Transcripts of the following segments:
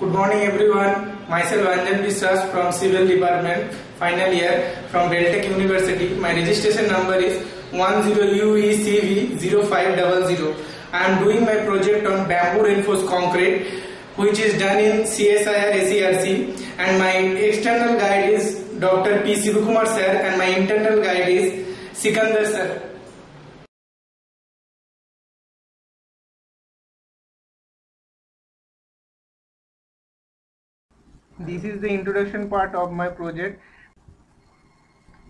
Good morning everyone. Myself Anjan Biswas from Civil Department, final year from Vel Tech University. My registration number is 10UECV0500. I am doing my project on bamboo reinforced concrete which is done in CSIR SERC and my external guide is Dr. P. Sivakumar sir and my internal guide is Sikandar sir. This is the introduction part of my project.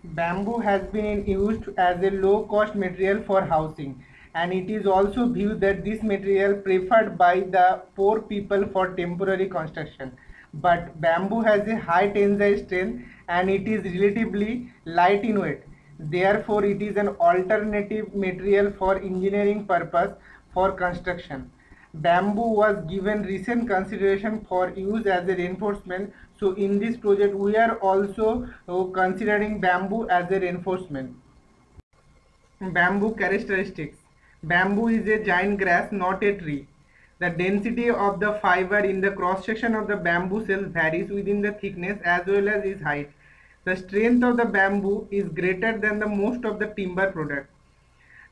Bamboo has been used as a low cost material for housing and it is also viewed that this material preferred by the poor people for temporary construction. But bamboo has a high tensile strength and it is relatively light in weight. Therefore, it is an alternative material for engineering purpose for construction bamboo was given recent consideration for use as a reinforcement. So in this project we are also uh, considering bamboo as a reinforcement. Bamboo characteristics. Bamboo is a giant grass not a tree. The density of the fiber in the cross section of the bamboo cell varies within the thickness as well as its height. The strength of the bamboo is greater than the most of the timber product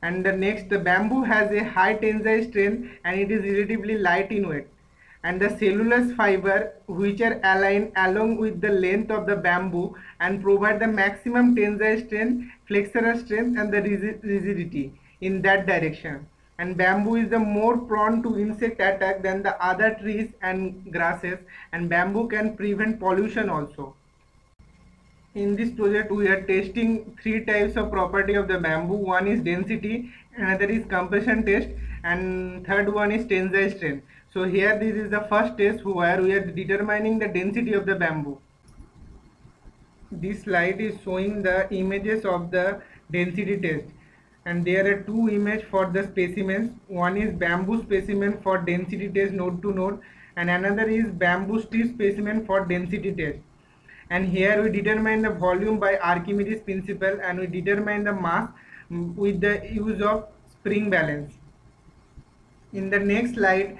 and the next the bamboo has a high tensile strength and it is relatively light in weight. And the cellulose fiber which are aligned along with the length of the bamboo and provide the maximum tensile strength flexural strength and the rigidity in that direction. And bamboo is the more prone to insect attack than the other trees and grasses. And bamboo can prevent pollution also in this project we are testing three types of property of the bamboo. One is density another is compression test and third one is tensile strength. So here this is the first test where we are determining the density of the bamboo. This slide is showing the images of the density test. And there are two images for the specimens. One is bamboo specimen for density test node to node and another is bamboo strip specimen for density test and here we determine the volume by Archimedes principle and we determine the mass with the use of spring balance. In the next slide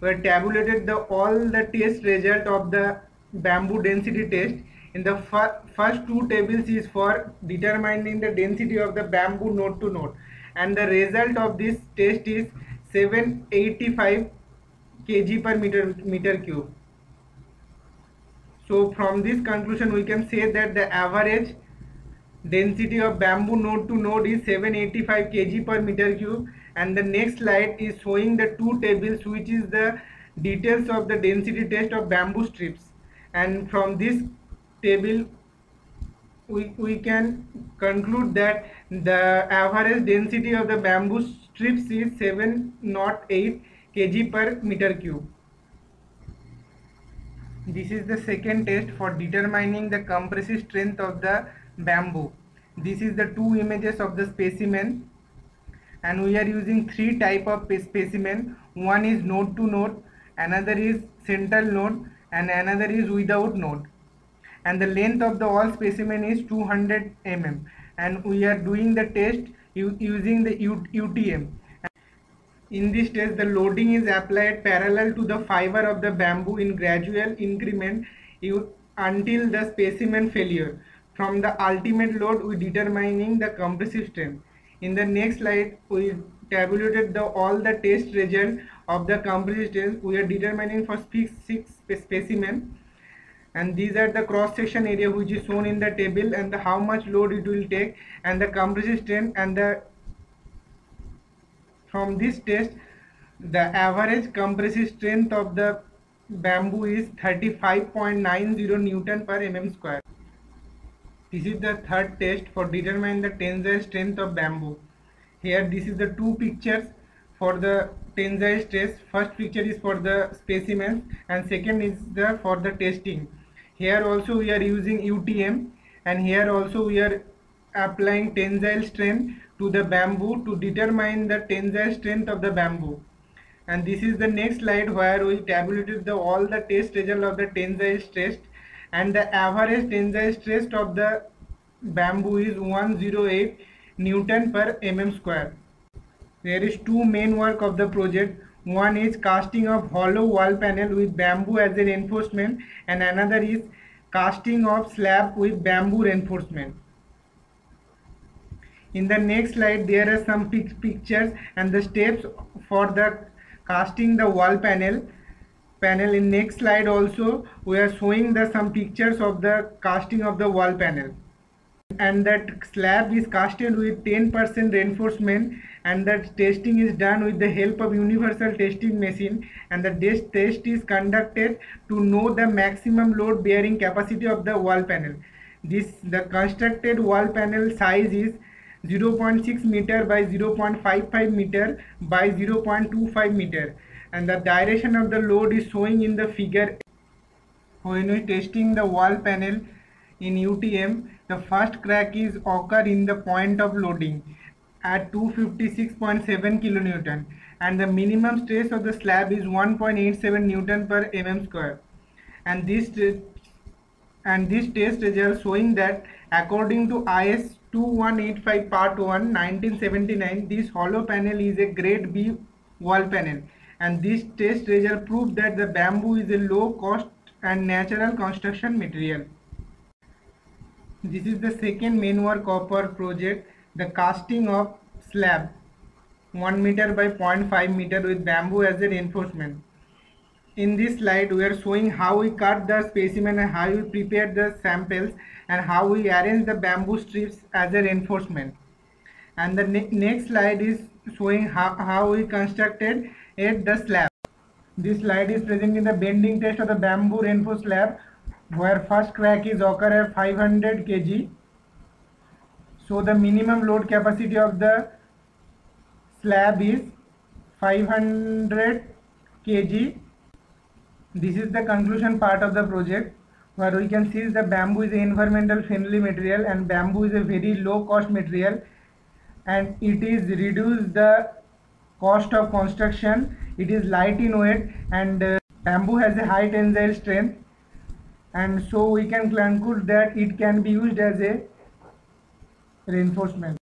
we tabulated the all the test result of the bamboo density test. In the fir first two tables is for determining the density of the bamboo node to node and the result of this test is 785 kg per meter meter cube so from this conclusion we can say that the average density of bamboo node to node is 785 kg per meter cube. And the next slide is showing the two tables which is the details of the density test of bamboo strips. And from this table we, we can conclude that the average density of the bamboo strips is 708 kg per meter cube this is the second test for determining the compressive strength of the bamboo. This is the two images of the specimen and we are using three type of specimen. One is node to node, another is central node and another is without node. And the length of the all specimen is 200 mm and we are doing the test using the UTM in this test, the loading is applied parallel to the fiber of the bamboo in gradual increment until the specimen failure. From the ultimate load, we determining the compressive strength. In the next slide, we tabulated the all the test result of the compressive strength. We are determining for six, six specimen and these are the cross section area which is shown in the table and the how much load it will take and the compressive strength and the from this test, the average compressive strength of the bamboo is 35.90 Newton per mm square. This is the third test for determining the tensile strength of bamboo. Here this is the two pictures for the tensile stress. First picture is for the specimens and second is the for the testing. Here also we are using UTM and here also we are applying tensile strength to the bamboo to determine the tensile strength of the bamboo. And this is the next slide where we tabulated the all the test result of the tensile stress. And the average tensile stress of the bamboo is 108 newton per mm square. There is two main work of the project. One is casting of hollow wall panel with bamboo as a reinforcement and another is casting of slab with bamboo reinforcement in the next slide there are some pictures and the steps for the casting the wall panel. Panel in next slide also we are showing the some pictures of the casting of the wall panel. And that slab is casted with 10% reinforcement and that testing is done with the help of universal testing machine. And the test is conducted to know the maximum load bearing capacity of the wall panel. This the constructed wall panel size is 0.6 meter by 0.55 meter by 0.25 meter. And the direction of the load is showing in the figure. When we testing the wall panel in UTM the first crack is occur in the point of loading at 256.7 kilonewton. And the minimum stress of the slab is 1.87 newton per mm square. And this and this test result showing that according to IS 2185 part 1 1979 this hollow panel is a grade B wall panel. And this test result proved that the bamboo is a low cost and natural construction material. This is the second main work of our project the casting of slab 1 meter by 0.5 meter with bamboo as a reinforcement in this slide we are showing how we cut the specimen and how we prepare the samples and how we arrange the bamboo strips as a reinforcement. And the ne next slide is showing how, how we constructed it the slab this slide is presenting the bending test of the bamboo reinforced slab where first crack is occur at 500 kg. So the minimum load capacity of the slab is 500 kg this is the conclusion part of the project where we can see the bamboo is an environmental friendly material and bamboo is a very low cost material. And it is reduce the cost of construction. It is light in weight and uh, bamboo has a high tensile strength. And so we can conclude that it can be used as a reinforcement